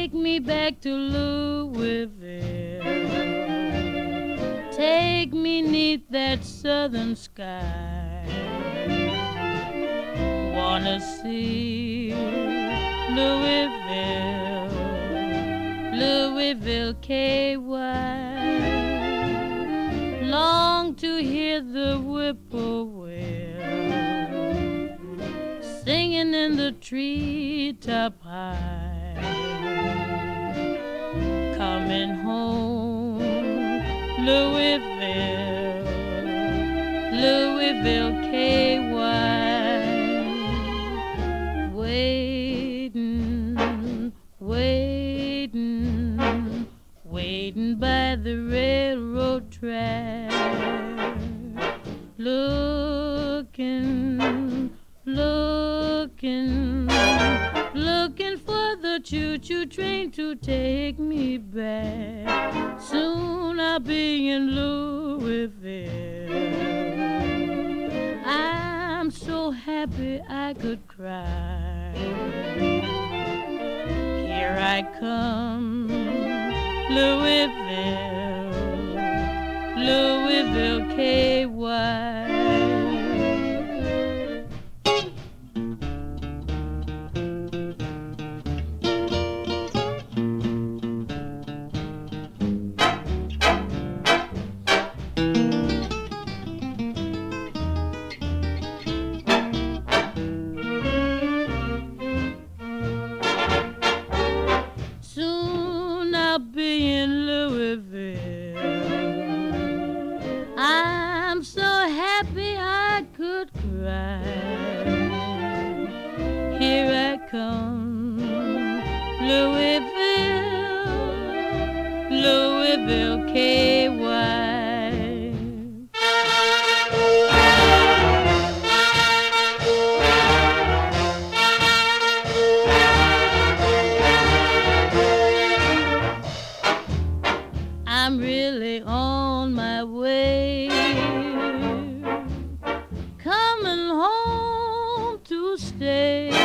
back to Louisville. Take me neath that southern sky. Wanna see Louisville, Louisville, KY. Long to hear the whippoorwill singing in the treetop high. Coming home, Louisville, Louisville, KY. Waiting, waiting, waiting by the railroad track. Looking, choo-choo train to take me back. Soon I'll be in Louisville. I'm so happy I could cry. Here I come, Louisville, Louisville, KY. I'm so happy I could cry. Here I come, Louisville, Louisville, KY. I'm really on my way. Coming home to stay.